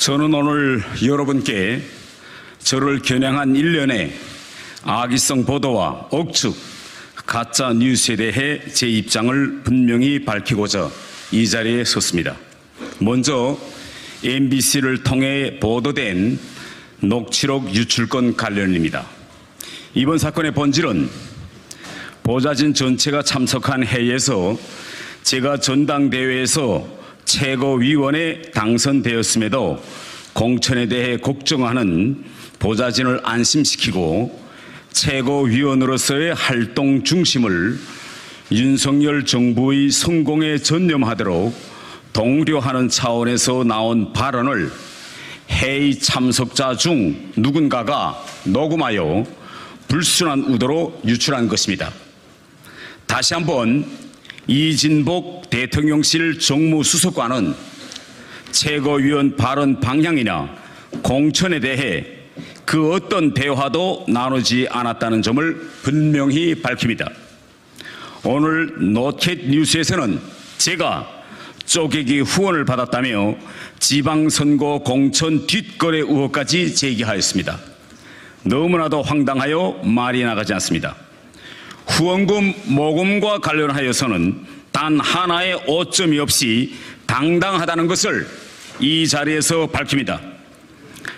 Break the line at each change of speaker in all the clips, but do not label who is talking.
저는 오늘 여러분께 저를 겨냥한 일련의 악의성 보도와 억측, 가짜 뉴스에 대해 제 입장을 분명히 밝히고자 이 자리에 섰습니다. 먼저 MBC를 통해 보도된 녹취록 유출권 관련입니다. 이번 사건의 본질은 보좌진 전체가 참석한 회의에서 제가 전당대회에서 최고위원에 당선되었음에도 공천에 대해 걱정하는 보좌진을 안심시키고 최고위원으로서의 활동 중심을 윤석열 정부의 성공에 전념하도록 동료하는 차원에서 나온 발언을 회의 참석자 중 누군가가 녹음하여 불순한 의도로 유출한 것입니다. 다시 한번 이진복 대통령실 정무수석관은 최고위원 발언 방향이나 공천에 대해 그 어떤 대화도 나누지 않았다는 점을 분명히 밝힙니다. 오늘 노켓 뉴스에서는 제가 쪼개기 후원을 받았다며 지방선거 공천 뒷거래 의혹까지 제기하였습니다. 너무나도 황당하여 말이 나가지 않습니다. 후원금 모금과 관련하여서는 단 하나의 오점이 없이 당당하다는 것을 이 자리에서 밝힙니다.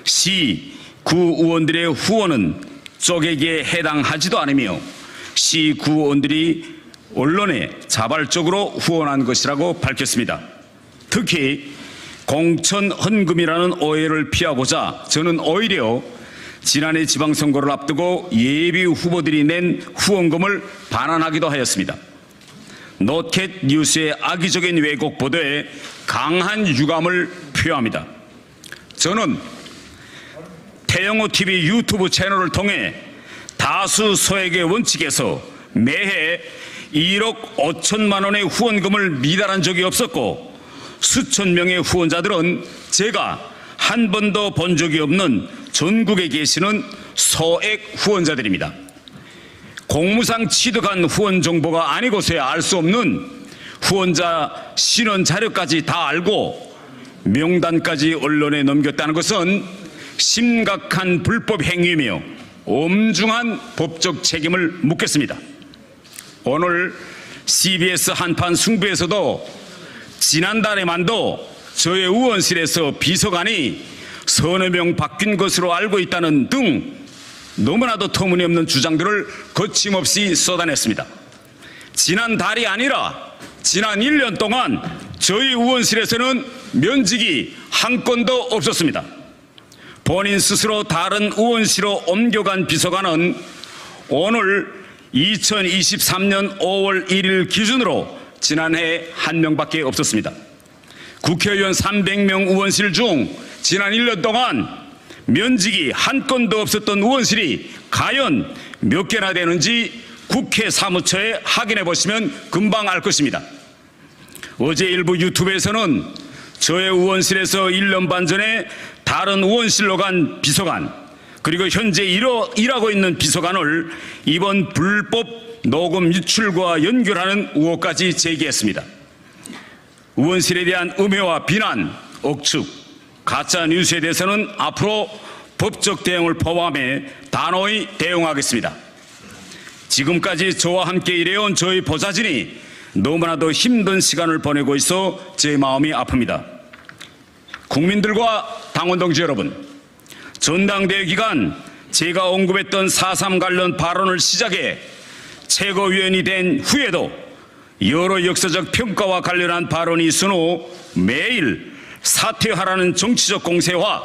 시, 구 의원들의 후원은 쪼개기에 해당하지도 않으며 시, 구 의원들이 언론에 자발적으로 후원한 것이라고 밝혔습니다. 특히 공천 헌금이라는 오해를 피하고자 저는 오히려 지난해 지방선거를 앞두고 예비 후보들이 낸 후원금을 반환하기도 하였습니다. 노켓 뉴스의 악의적인 왜곡 보도에 강한 유감을 표합니다. 저는 태영호 TV 유튜브 채널을 통해 다수 소액의 원칙에서 매해 1억 5천만 원의 후원금을 미달한 적이 없었고 수천 명의 후원자들은 제가 한 번도 본 적이 없는 전국에 계시는 소액 후원자들입니다. 공무상 취득한 후원 정보가 아니고서야 알 수 없는 후원자 신원 자료까지 다 알고 명단까지 언론에 넘겼다는 것은 심각한 불법 행위이며 엄중한 법적 책임을 묻겠습니다. 오늘 CBS 한판 승부에서도 지난달에만도 저의 의원실에서 비서관이 서너 명 바뀐 것으로 알고 있다는 등 너무나도 터무니없는 주장들을 거침없이 쏟아냈습니다. 지난 달이 아니라 지난 1년 동안 저희 의원실에서는 면직이 한 건도 없었습니다. 본인 스스로 다른 의원실로 옮겨간 비서관은 오늘 2023년 5월 1일 기준으로 지난해 한 명밖에 없었습니다. 국회의원 300명 의원실 중 지난 1년 동안 면직이 한 건도 없었던 의원실이 과연 몇 개나 되는지 국회 사무처에 확인해 보시면 금방 알 것입니다. 어제 일부 유튜브에서는 저의 의원실에서 1년 반 전에 다른 의원실로 간 비서관 그리고 현재 일하고 있는 비서관을 이번 불법 녹음 유출과 연결하는 의혹까지 제기했습니다. 의원실에 대한 음해와 비난, 억측, 가짜 뉴스에 대해서는 앞으로 법적 대응을 포함해 단호히 대응하겠습니다. 지금까지 저와 함께 일해온 저희 보좌진이 너무나도 힘든 시간을 보내고 있어 제 마음이 아픕니다. 국민들과 당원 동지 여러분, 전당대회 기간 제가 언급했던 4.3 관련 발언을 시작해 최고위원이 된 후에도 여러 역사적 평가와 관련한 발언이 있은 후 매일 사퇴하라는 정치적 공세와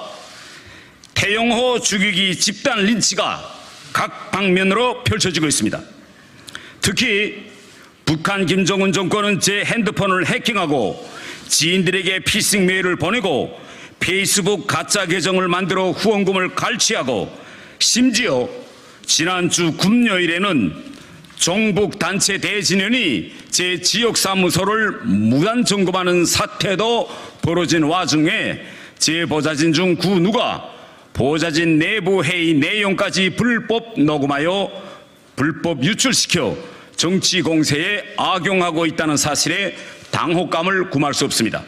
태영호 죽이기 집단 린치가 각 방면으로 펼쳐지고 있습니다. 특히 북한 김정은 정권은 제 핸드폰을 해킹하고 지인들에게 피싱 메일을 보내고 페이스북 가짜 계정을 만들어 후원금을 갈취하고 심지어 지난주 금요일에는 종북 단체 대진연이 제 지역 사무소를 무단 점검하는 사태도 벌어진 와중에 제 보좌진 중 구 누가 보좌진 내부 회의 내용까지 불법 녹음하여 불법 유출시켜 정치 공세에 악용하고 있다는 사실에 당혹감을 금할 수 없습니다.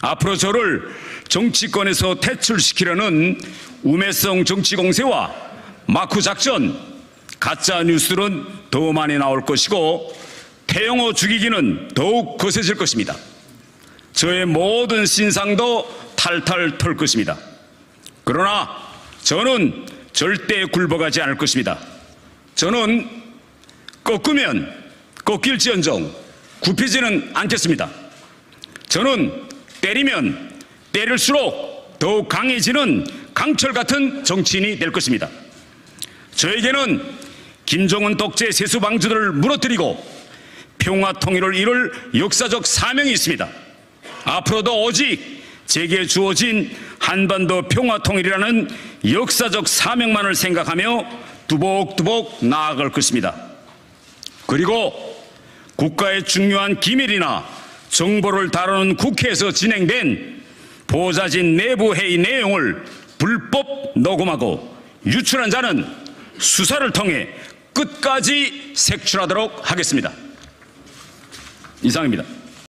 앞으로 저를 정치권에서 퇴출시키려는 우매성 정치 공세와 마쿠 작전, 가짜 뉴스는 더 많이 나올 것이고 태영호 죽이기는 더욱 거세질 것입니다. 저의 모든 신상도 탈탈 털 것입니다. 그러나 저는 절대 굴복하지 않을 것입니다. 저는 꺾으면 꺾일지언정 굽히지는 않겠습니다. 저는 때리면 때릴수록 더욱 강해지는 강철 같은 정치인이 될 것입니다. 저에게는 김정은 독재 세수 방주들을 무너뜨리고 평화 통일을 이룰 역사적 사명이 있습니다. 앞으로도 오직 제게 주어진 한반도 평화 통일이라는 역사적 사명만을 생각하며 두복두복 나아갈 것입니다. 그리고 국가의 중요한 기밀이나 정보를 다루는 국회에서 진행된 보좌진 내부 회의 내용을 불법 녹음하고 유출한 자는 수사를 통해 끝까지 색출하도록 하겠습니다. 이상입니다.